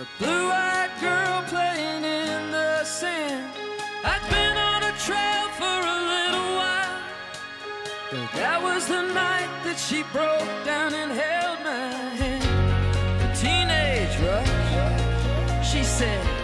A blue-eyed girl playing in the sand. I'd been on a trail for a little while. But that was the night that she broke down and held my hand. The teenage rush, she said.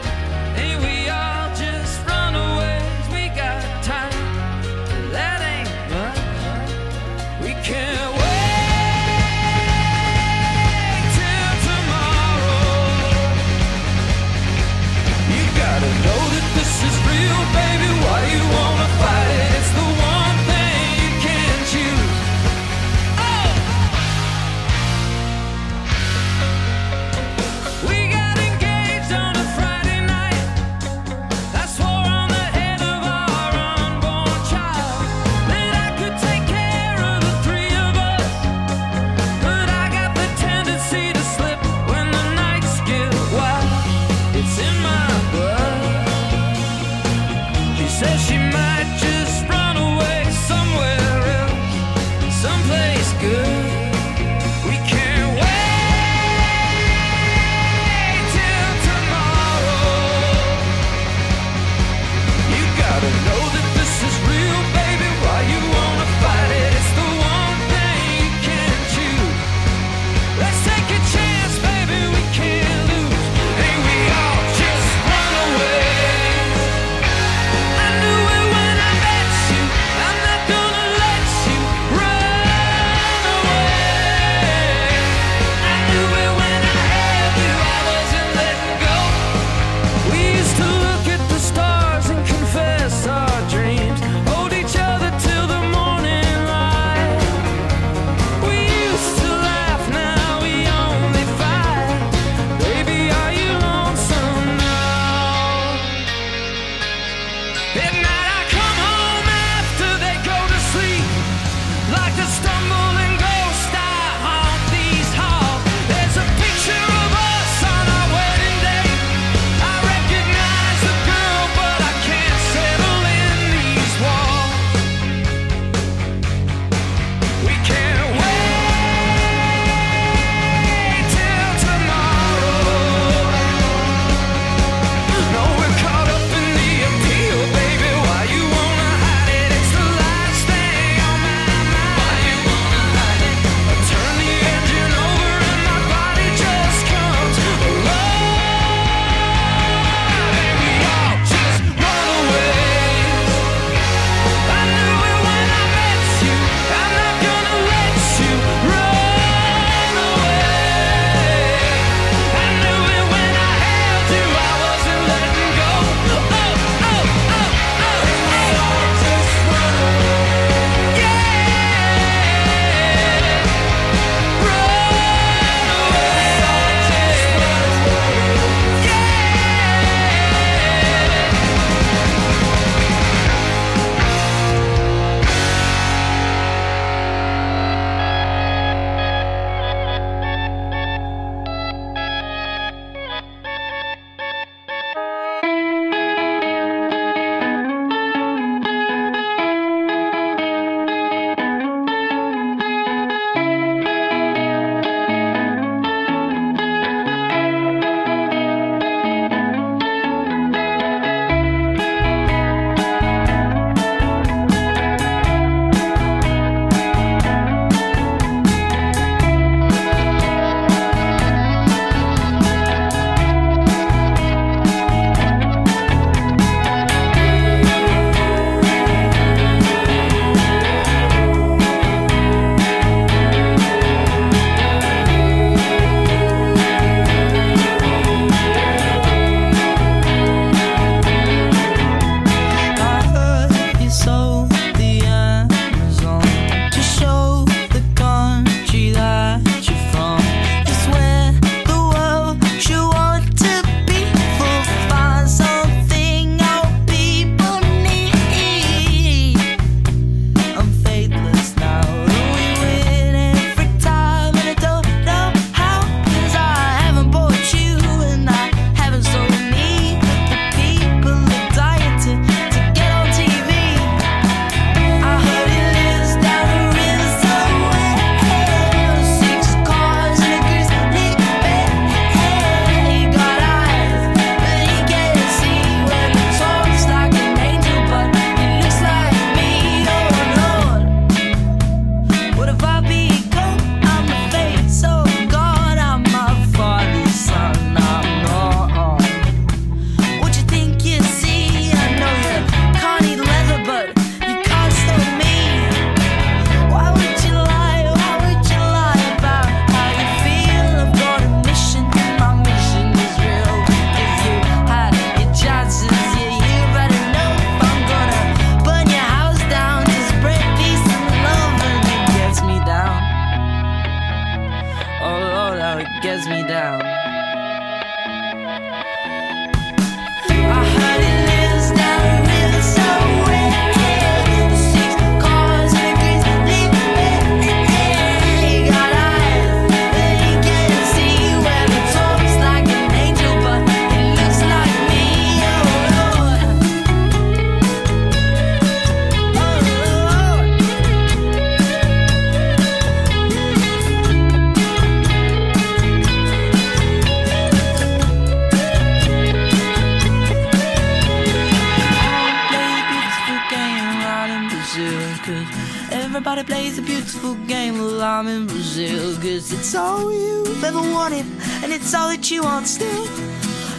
Beautiful game while I'm in Brazil. Cause it's all you've ever wanted, and it's all that you want still.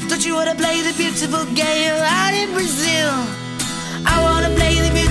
Don't you wanna play the beautiful game out in Brazil? I wanna play the beautiful